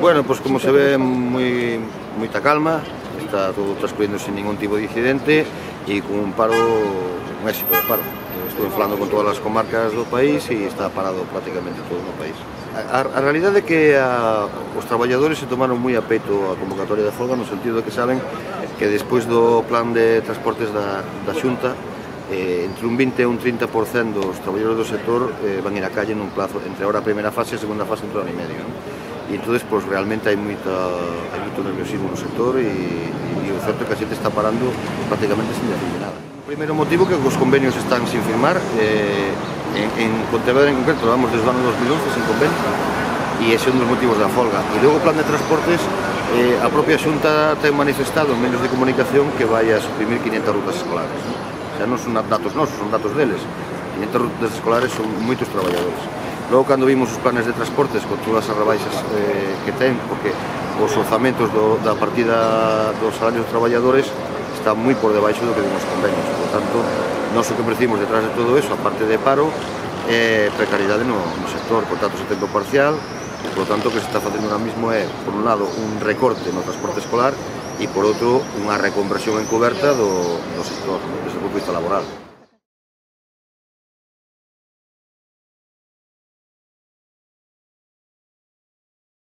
Bueno, pois como se ve, moi, moita calma, está todo transcurrindo sin ningún tipo de incidente e con un paro, un éxito de paro. Estou falando con todas as comarcas do país e está parado prácticamente todo no país. A, a realidade é que a, os traballadores se tomaron moi a peito a convocatoria da folga no sentido de que saben que despois do plan de transportes da, da Xunta eh, entre un 20 e un 30% dos traballadores do sector eh, van ir a calle nun plazo entre ahora a primeira fase e a segunda fase entre hora e medio. Non? e entón pois, realmente hai, moita, hai moito nerviosismo no sector e, e, e o certo é que a xente está parando prácticamente sin decir nada. O primeiro motivo que os convenios están sin firmar, eh, en, en Pontevedra en concreto, vamos desde o ano 2011 sin convenio, e ese é un dos motivos da folga. E logo o plan de transportes, eh, a propia Xunta ten manifestado en medios de comunicación que vai a suprimir 500 rutas escolares. Xa non son datos nosos, son datos deles. 500 rutas escolares son moitos traballadores. Logo, cando vimos os planes de transportes, con todas as rebaixas eh, que ten, porque os orzamentos do, da partida dos salarios dos traballadores están moi por debaixo do que vimos convenios. Por tanto, non o que percibimos detrás de todo eso, a parte de paro, é eh, precariedade no, no sector, contratos a tempo parcial, e, por tanto, que se está facendo ahora mismo é, por un lado, un recorte no transporte escolar e, por outro, unha reconversión encoberta do, do sector, desde o punto de vista laboral.